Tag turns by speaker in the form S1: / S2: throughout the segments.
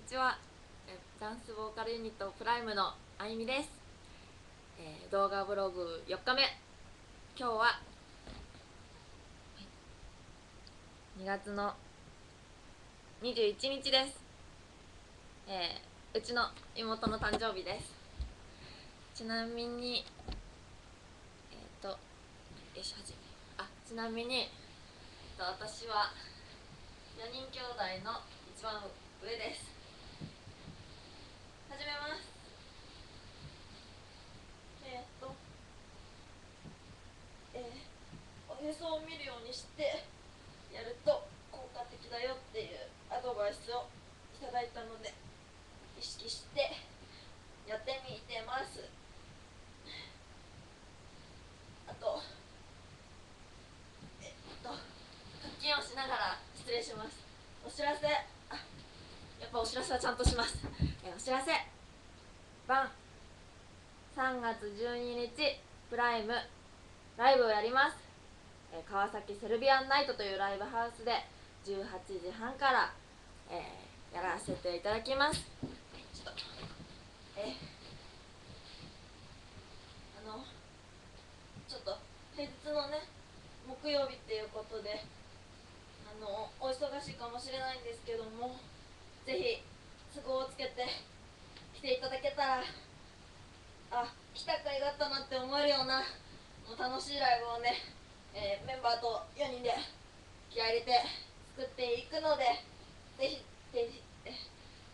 S1: にちは。えダンスボーカルユニットプライムのあゆみです、えー動画ブログ4日目今日は2月の21日です、えーうちの妹の誕生日です。ちなみにえっ、とよし始め。あちなみにえっと私は4人兄弟の一番上です。始めます。えーっと。えーおへそを見るようにしてやると効果的だよっていうアドバイスをいただいたので意識してやってみてます。あとえっと腹筋をしながら失礼します。お知らせ。知らせはちゃんとします。えお知らせ。バン。3月12日プライム。ライブをやります。え川崎セルビアンナイトというライブハウスで18時半から、えーやらせていただきます。ちょっとえあのちょっと平日のね木曜日っていうことであのお忙しいかもしれないんですけどもぜひ都合をつけて来ていただけたらあ来た甲斐があったなって思えるようなもう楽しいライブをね、えーメンバーと4人で気合入れて作っていくのでぜひぜひ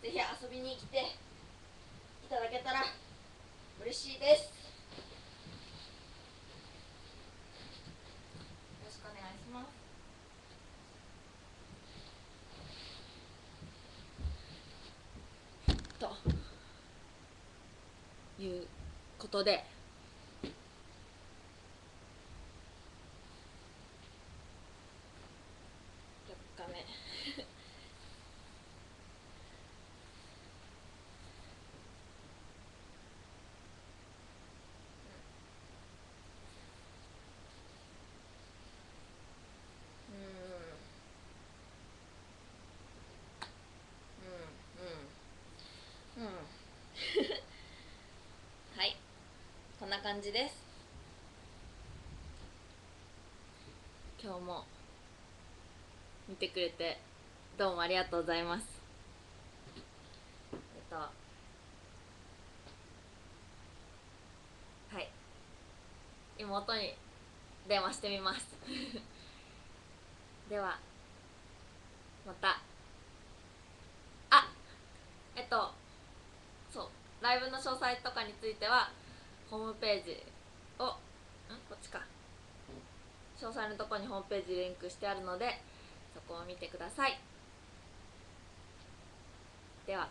S1: ぜひ遊びに来ていただけたら嬉しいですよろしくお願いしますということで。4日目うんうんうんうんはいこんな感じです。今日も見てくれてどうもありがとうございます。えっとはい。妹に電話してみます。ではまた。あえっとそうライブの詳細とかについてはホームページをん？こっちか。詳細のところにホームページリンクしてあるのでそこを見てください。では。